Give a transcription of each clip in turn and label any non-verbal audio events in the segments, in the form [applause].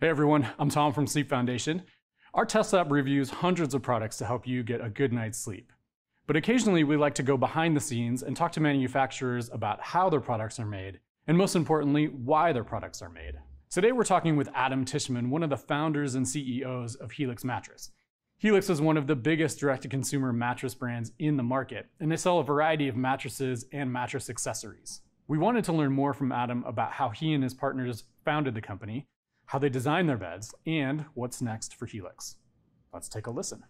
Hey everyone, I'm Tom from Sleep Foundation. Our Test Lab reviews hundreds of products to help you get a good night's sleep. But occasionally we like to go behind the scenes and talk to manufacturers about how their products are made, and most importantly, why their products are made. Today we're talking with Adam Tishman, one of the founders and CEOs of Helix Mattress. Helix is one of the biggest direct-to-consumer mattress brands in the market, and they sell a variety of mattresses and mattress accessories. We wanted to learn more from Adam about how he and his partners founded the company, how they design their beds, and what's next for Helix. Let's take a listen.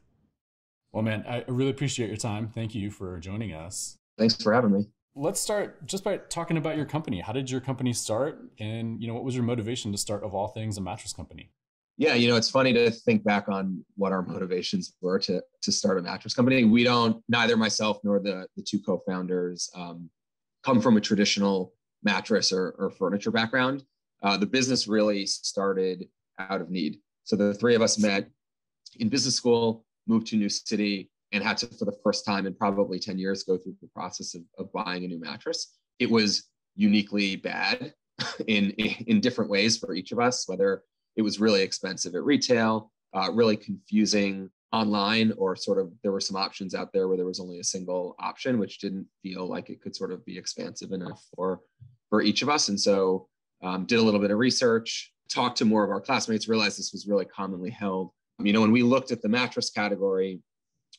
Well, man, I really appreciate your time. Thank you for joining us. Thanks for having me. Let's start just by talking about your company. How did your company start? And, you know, what was your motivation to start, of all things, a mattress company? Yeah, you know, it's funny to think back on what our motivations were to to start a mattress company. We don't, neither myself nor the the two co-founders um, come from a traditional mattress or, or furniture background. Uh, the business really started out of need. So the three of us met in business school, moved to a new city, and had to, for the first time in probably 10 years, go through the process of, of buying a new mattress. It was uniquely bad [laughs] in, in different ways for each of us, whether it was really expensive at retail, uh, really confusing online, or sort of there were some options out there where there was only a single option, which didn't feel like it could sort of be expansive enough for for each of us. And so um, did a little bit of research, talked to more of our classmates, realized this was really commonly held. You know, when we looked at the mattress category,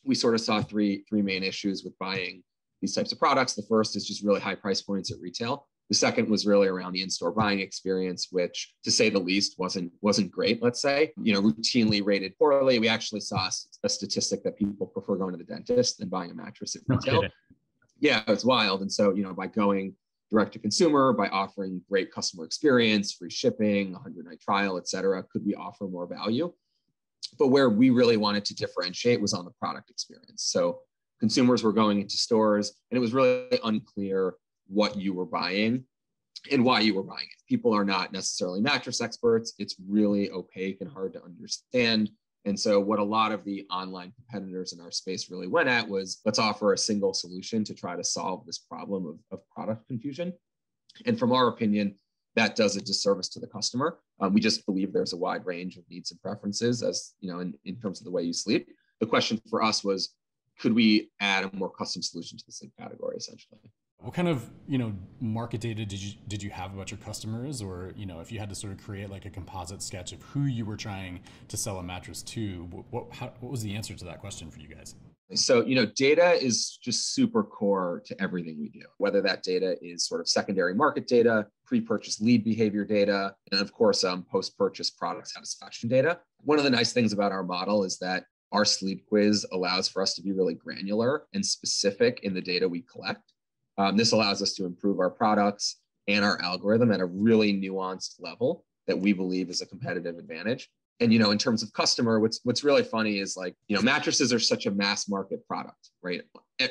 we sort of saw three three main issues with buying these types of products. The first is just really high price points at retail. The second was really around the in-store buying experience, which, to say the least, wasn't wasn't great. Let's say, you know, routinely rated poorly. We actually saw a statistic that people prefer going to the dentist than buying a mattress at retail. Yeah, it's wild. And so, you know, by going direct to consumer by offering great customer experience, free shipping, 100 night trial, et cetera? Could we offer more value? But where we really wanted to differentiate was on the product experience. So consumers were going into stores and it was really unclear what you were buying and why you were buying it. People are not necessarily mattress experts. It's really opaque and hard to understand. And so, what a lot of the online competitors in our space really went at was let's offer a single solution to try to solve this problem of, of product confusion. And from our opinion, that does a disservice to the customer. Um, we just believe there's a wide range of needs and preferences as you know in, in terms of the way you sleep. The question for us was, could we add a more custom solution to the sleep category essentially? What kind of you know market data did you did you have about your customers, or you know if you had to sort of create like a composite sketch of who you were trying to sell a mattress to? What how, what was the answer to that question for you guys? So you know data is just super core to everything we do. Whether that data is sort of secondary market data, pre-purchase lead behavior data, and of course um, post-purchase product satisfaction data. One of the nice things about our model is that our sleep quiz allows for us to be really granular and specific in the data we collect. Um, this allows us to improve our products and our algorithm at a really nuanced level that we believe is a competitive advantage. And you know, in terms of customer, what's what's really funny is like you know, mattresses are such a mass market product, right?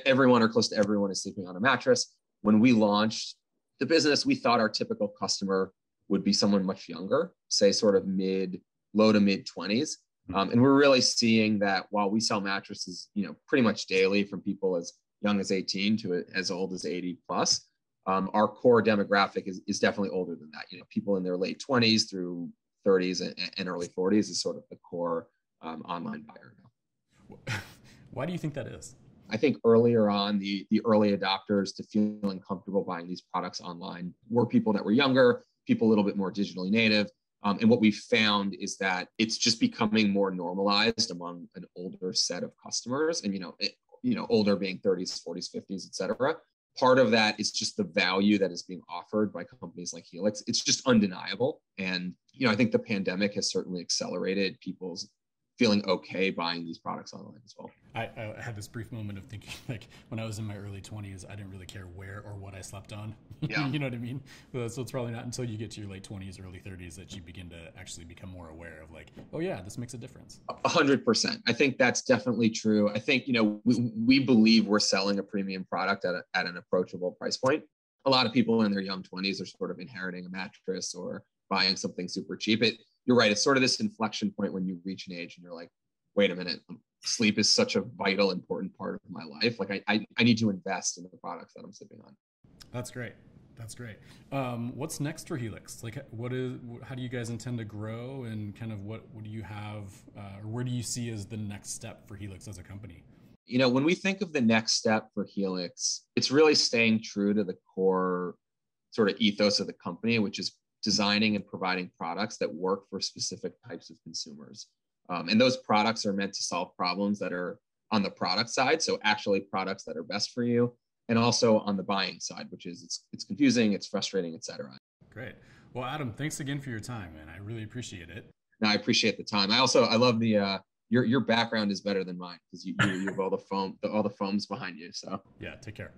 Everyone or close to everyone is sleeping on a mattress. When we launched the business, we thought our typical customer would be someone much younger, say sort of mid, low to mid 20s. Hmm. Um, and we're really seeing that while we sell mattresses, you know, pretty much daily from people as young as 18 to as old as 80 plus. Um, our core demographic is, is definitely older than that. You know, people in their late 20s through 30s and, and early 40s is sort of the core um, online buyer now. [laughs] Why do you think that is? I think earlier on, the, the early adopters to feeling comfortable buying these products online were people that were younger, people a little bit more digitally native. Um, and what we found is that it's just becoming more normalized among an older set of customers. And, you know, it, you know, older being 30s, 40s, 50s, et cetera. Part of that is just the value that is being offered by companies like Helix. It's just undeniable. And, you know, I think the pandemic has certainly accelerated people's feeling okay buying these products online as well. I, I, had this brief moment of thinking, [laughs] like when I was in my early 20s, I didn't really care where or what I slept on. [laughs] Yeah. you know what I mean? So it's probably not until you get to your late 20s, early 30s that you begin to actually become more aware of, like, oh yeah, this makes a difference. A hundred percent. I think that's definitely true. I think you know we, we believe we're selling a premium product at, a, at an approachable price point. A lot of people in their young 20s are sort of inheriting a mattress or buying something super cheap. It you're right. It's sort of this inflection point when you reach an age and you're like, wait a minute, sleep is such a vital, important part of my life. Like I, I, I need to invest in the products that I'm sleeping on. That's great. That's great. Um, what's next for Helix? Like, what is? How do you guys intend to grow, and kind of what what do you have, uh, or where do you see as the next step for Helix as a company? You know, when we think of the next step for Helix, it's really staying true to the core sort of ethos of the company, which is designing and providing products that work for specific types of consumers. Um, and those products are meant to solve problems that are on the product side, so actually products that are best for you, and also on the buying side, which is it's it's confusing, it's frustrating, etc. Great. Well, Adam, thanks again for your time, man. I really appreciate it. No, I appreciate the time. I also I love the uh, your your background is better than mine because you, you you have all the foam the, all the foams behind you. So yeah, take care.